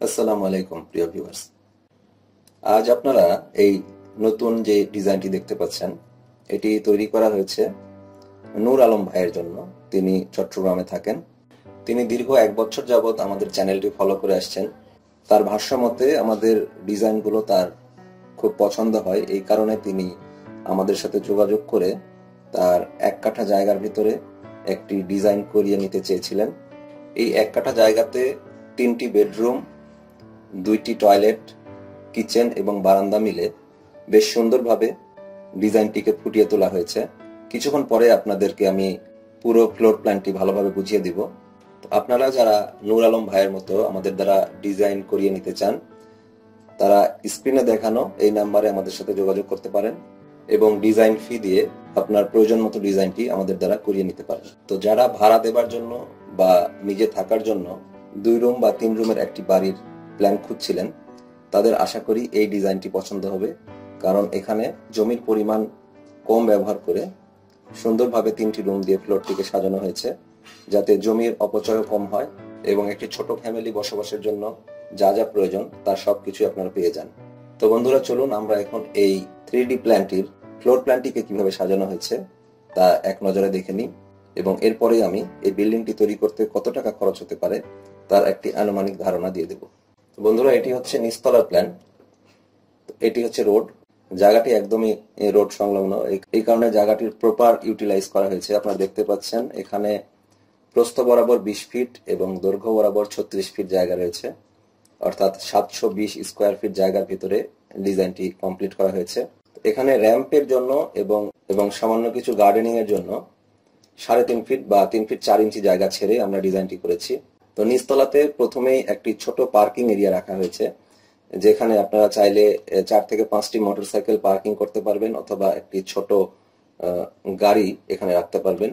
আসসালামু আলাইকুম, প্রিয় ভিউয়ার্স আজ আপনারা এই নতুন যে ডিজাইনটি দেখতে পাচ্ছেন, এটি তৈরি করা হয়েছে নূর আলম ভাইয়ের জন্য। তিনি চট্টগ্রামে থাকেন। তিনি দীর্ঘ এক বছর যাবৎ আমাদের চ্যানেলটি ফলো করে আসছেন। তার ভাষ্য মতে আমাদের ডিজাইনগুলো তার খুব পছন্দ হয়। এই কারণে তিনি আমাদের সাথে যোগাযোগ করে তার এক কাঠা জায়গার ভিতরে একটি ডিজাইন করিয়ে নিতে চেয়েছিলেন। এই এক কাঠা জায়গাতে তিনটি বেডরুম দুইটি টয়লেট, কিচেন এবং বারান্দা মিলে বেশ সুন্দরভাবে ডিজাইনটিকে ফুটিয়ে তোলা হয়েছে। কিছুক্ষণ পরে আপনাদেরকে আমি পুরো ফ্লোর প্ল্যানটি ভালোভাবে বুঝিয়ে দিব। আপনারা যারা নূর আলম ভাইয়ের মতো আমাদের দ্বারা ডিজাইন করিয়ে নিতে চান, তারা স্ক্রিনে দেখানো এই নাম্বারে আমাদের সাথে যোগাযোগ করতে পারেন এবং ডিজাইন ফি দিয়ে আপনার প্রয়োজন মতো ডিজাইনটি আমাদের দ্বারা করিয়ে নিতে পারেন। তো যারা ভাড়া দেবার জন্য বা নিজে থাকার জন্য দুই রুম বা তিন রুমের একটি বাড়ির প্ল্যান খুঁজছিলেন, তাদের আশা করি এই ডিজাইনটি পছন্দ হবে, কারণ এখানে জমির পরিমাণ কম ব্যবহার করে সুন্দরভাবে তিনটি রুম দিয়ে ফ্লোরটিকে সাজানো হয়েছে, যাতে জমির অপচয়ও কম হয় এবং একটি ছোট ফ্যামিলি বসবাসের জন্য যা যা প্রয়োজন তার সবকিছু আপনারা পেয়ে যান। তো বন্ধুরা, চলুন আমরা এখন এই থ্রি ডি প্ল্যানটির ফ্লোর প্ল্যানটিকে কীভাবে সাজানো হয়েছে তা এক নজরে দেখে নিই এবং এরপরে আমি এই বিল্ডিংটি তৈরি করতে কত টাকা খরচ হতে পারে তার একটি আনুমানিক ধারণা দিয়ে দেব। বন্ধুরা, এটি হচ্ছে নিস্তলার প্ল্যান এটি হচ্ছে রোড জায়গাটি একদমই রোড সংলগ্ন। এই কারণে জায়গাটির প্রপার ইউটিলাইজ করা হয়েছে। আপনারা দেখতে পাচ্ছেন, এখানে প্রস্থ বরাবর বিশ ফিট এবং দৈর্ঘ্য বরাবর ছত্রিশ ফিট জায়গা রয়েছে। অর্থাৎ সাতশো বিশ স্কোয়ার ফিট জায়গার ভিতরে ডিজাইনটি কমপ্লিট করা হয়েছে। এখানে র্যাম্পের জন্য এবং এবং সামান্য কিছু গার্ডেনিং এর জন্য সাড়ে তিন ফিট বা তিন ফিট চার ইঞ্চি জায়গা ছেড়ে আমরা ডিজাইনটি করেছি। তো নিচতলাতে প্রথমেই একটি ছোট পার্কিং এরিয়া রাখা হয়েছে, যেখানে আপনারা চাইলে চার থেকে পাঁচটি মোটরসাইকেল পার্কিং করতে পারবেন অথবা একটি ছোট গাড়ি এখানে রাখতে পারবেন।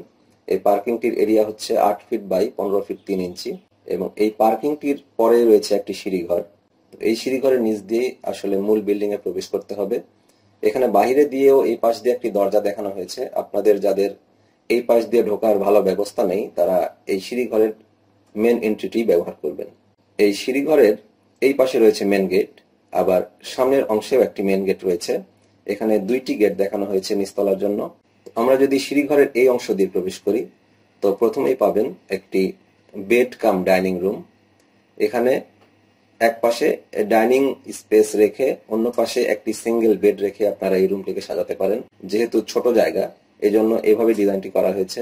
এই পার্কিংটির এরিয়া হচ্ছে আট ফিট বাই পনেরো ফিট তিন ইঞ্চি এবং এই পার্কিংটির পরে রয়েছে একটি সিঁড়িঘর। এই সিঁড়িঘরের নিচ দিয়ে আসলে মূল বিল্ডিং এ প্রবেশ করতে হবে। এখানে বাহিরে দিয়েও এই পাশ দিয়ে একটি দরজা দেখানো হয়েছে। আপনাদের যাদের এই পাশ দিয়ে ঢোকার ভালো ব্যবস্থা নেই, তারা এই সিঁড়িঘরের মেন এন্ট্রিটি ব্যবহার করবেন। এই সিঁড়িঘরের এই পাশে রয়েছে মেন গেট আবার সামনের অংশেও একটি মেন গেট রয়েছে। এখানে দুইটি গেট দেখানো হয়েছে নিচতলার জন্য। আমরা যদি সিঁড়িঘরের এই অংশ দিয়ে প্রবেশ করি, তো প্রথমেই পাবেন একটি বেড কাম ডাইনিং রুম এখানে এক পাশে ডাইনিং স্পেস রেখে অন্য পাশে একটি সিঙ্গেল বেড রেখে আপনারা এই রুমটিকে সাজাতে পারেন। যেহেতু ছোট জায়গা এই জন্য এইভাবে ডিজাইনটি করা হয়েছে।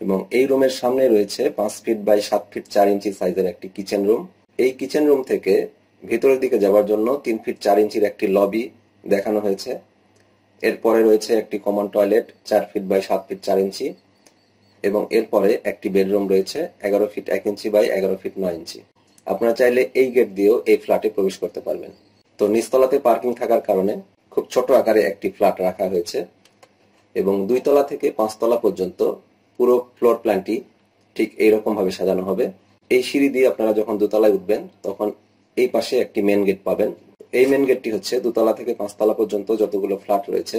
এবং এই রুমের সামনে রয়েছে পাঁচ ফিট বাই সাত ফিট চার ইঞ্চি সাইজের একটি কিচেন রুম। এই কিচেন রুম থেকে ভিতরের দিকে যাওয়ার জন্য তিন ফিট চার ইঞ্চির একটি লবি দেখানো হয়েছে। এরপরে রয়েছে একটি কমন টয়লেট চার ফিট বাই সাত ফিট চার ইঞ্চি এবং এরপরে একটি বেডরুম রয়েছে এগারো ফিট এক ইঞ্চি বাই এগারো ফিট নয় ইঞ্চি। আপনারা চাইলে এই গেট দিয়েও এই ফ্ল্যাটে প্রবেশ করতে পারবেন। তো নিচতলাতে পার্কিং থাকার কারণে খুব ছোট আকারে একটি ফ্ল্যাট রাখা হয়েছে এবং দুই তলা থেকে পাঁচতলা পর্যন্ত পুরো ফ্লোর প্ল্যানটি ঠিক এইরকম ভাবে সাজানো হবে। এই সিঁড়ি দিয়ে আপনারা যখন দোতলায় উঠবেন, তখন এই পাশে একটি মেন গেট পাবেন। এই মেন গেটটি হচ্ছে দোতলা থেকে পাঁচতলা পর্যন্ত যতগুলো ফ্ল্যাট রয়েছে,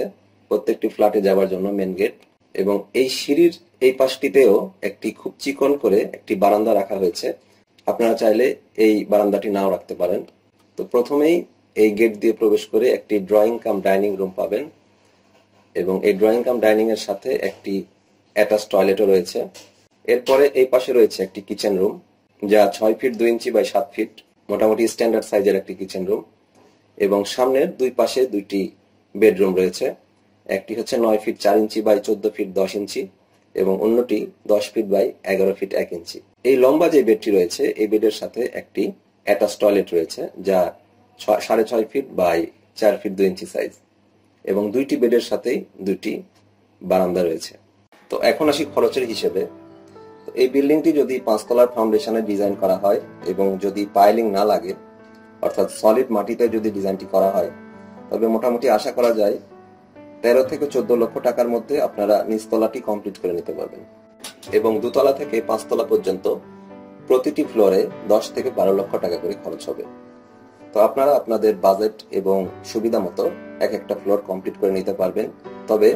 প্রত্যেকটি ফ্ল্যাটে যাওয়ার জন্য মেন গেট এবং এই সিঁড়ির এই পাশটিতেও একটি খুব চিকন করে একটি বারান্দা রাখা হয়েছে। আপনারা চাইলে এই বারান্দাটি নাও রাখতে পারেন। তো প্রথমেই এই গেট দিয়ে প্রবেশ করে একটি ড্রয়িং কাম ডাইনিং রুম পাবেন। এবং এই ড্রয়িং কাম ডাইনিং এর সাথে একটি অ্যাটাচ টয়লেটও রয়েছে। এরপরে এই পাশে রয়েছে একটি কিচেন রুম যা ছয় ফিট দুই ইঞ্চি বাই সাত ফিট মোটামুটি স্ট্যান্ডার্ড সাইজের একটি কিচেন রুম এবং সামনের দুই পাশে দুইটি বেডরুম রয়েছে। একটি হচ্ছে নয় ফিট চার ইঞ্চি বাই চোদ্দ ফিট দশ ইঞ্চি এবং অন্যটি দশ ফিট বাই এগারো ফিট এক ইঞ্চি। এই লম্বা যে বেডটি রয়েছে, এই বেডের সাথে একটি অ্যাটাচ টয়লেট রয়েছে, যা সাড়ে ছয় ফিট বাই চার ফিট দুই ইঞ্চি সাইজ এবং দুইটি বেডের সাথেই দুইটি বারান্দা রয়েছে। তো এখন আসি খরচের হিসেবে। এই বিল্ডিংটি যদি পাঁচতলার ফাউন্ডেশনে ডিজাইন করা হয় এবং যদি পাইলিং না লাগে, অর্থাৎ সলিড মাটিতে যদি ডিজাইনটি করা হয়, তবে মোটামুটি আশা করা যায় তেরো থেকে চোদ্দ লক্ষ টাকার মধ্যে আপনারা নিচতলাটি কমপ্লিট করে নিতে পারবেন। এবং দুতলা থেকে পাঁচতলা পর্যন্ত প্রতিটি ফ্লোরে দশ থেকে বারো লক্ষ টাকা করে খরচ হবে। তো আপনারা আপনাদের বাজেট এবং সুবিধা মতো এক একটা ফ্লোর কমপ্লিট করে নিতে পারবেন। তবে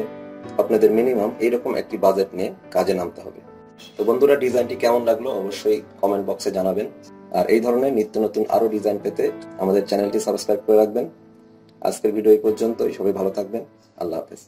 আপনাদের মিনিমাম এইরকম একটি বাজেট নিয়ে কাজে নামতে হবে। তো বন্ধুরা ডিজাইনটি কেমন লাগল অবশ্যই কমেন্ট বক্সে জানাবেন। আর এই ধরনের নিত্য নতুন আরও ডিজাইন পেতে আমাদের চ্যানেলটি সাবস্ক্রাইব করে রাখবেন। আজকের ভিডিও এই পর্যন্তই। সবাই ভালো থাকবেন। আল্লাহ হাফেজ।